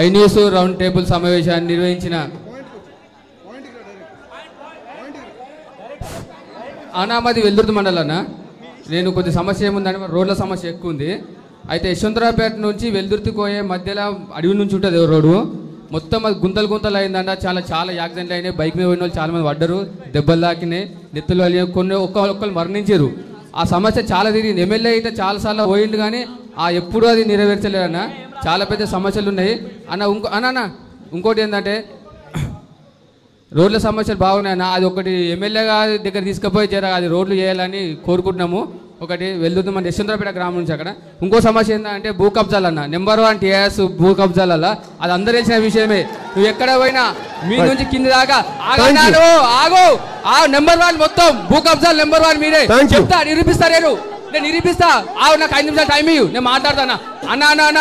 I round table సమావేశాన్ని నిర్వహించిన అనామది వెల్దుర్తి మండలన్న నేను కొద్ది సమస్య ఏముందని రోడ్ల సమస్య ఎక్కువ ఉంది అయితే యశ్వంతరావుపేట నుంచి వెల్దుర్తి పోయే మధ్యలో అడవి నుంచి ఉంటుంది రోడ్డు. మొత్తం అది గుంతలు గుంతలు అయిందంట. చాలా చాలా యాక్సిడెంట్లు అయినాయి. బైక్ మీద పోయిన వాళ్ళు చాలా మంది పడ్డారు. దెబ్బలు తాకినాయి. నెత్తులు వెళ్ళినాయి కొన్ని ఒక్కొక్కరు మరణించారు. ఆ సమస్య చాలా తిరిగింది. ఎమ్మెల్యే అయితే చాలాసార్లు పోయిండు కానీ ఆ ఎప్పుడు అది నెరవేర్చలేదన్నా. చాలా పెద్ద సమస్యలు ఉన్నాయి. అన్న ఇంకో అన్న అన్న ఇంకోటి ఏంటంటే రోడ్ల సమస్యలు బాగున్నాయన్న అది ఒకటి ఎమ్మెల్యే గారి దగ్గర తీసుకుపోయి జర అది రోడ్లు చేయాలని కోరుకుంటున్నాము. ఒకటి వెళ్తుంది మన యశ్వంతరాపేట గ్రామం నుంచి అక్కడ. ఇంకో సమస్య ఏంటంటే భూ కబ్జాలు అన్న. నెంబర్ వన్ టీఆర్ఎస్ భూ కబ్జాలల్ల అది అందరూ తెలిసిన విషయమే. నువ్వు ఎక్కడ పోయినా మీ నుంచి కింది దాకా ఆగన్నాను ఆగు. ఆ నెంబర్ వన్ మొత్తం భూ కబ్జాలు నెంబర్ వన్ మీరే. చెప్తా నిరూపిస్తా నేను. నేను నిరూపిస్తా. ఆవు నాకు ఐదు నిమిషాలు టైం ఇవ్వు నేను మాట్లాడతానా? అన్న అన్న అన్న.